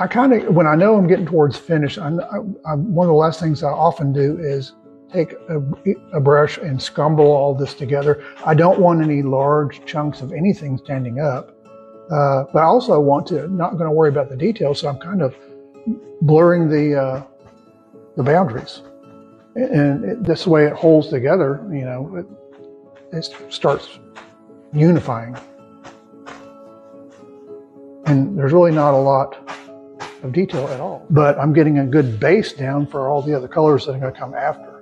I kind of, when I know I'm getting towards finish, I, I, one of the last things I often do is take a, a, brush and scumble all this together. I don't want any large chunks of anything standing up, uh, but I also want to, not going to worry about the details, so I'm kind of blurring the, uh, the boundaries. And it, this way it holds together, you know, it, it starts unifying. And there's really not a lot of detail at all. But I'm getting a good base down for all the other colors that are going to come after.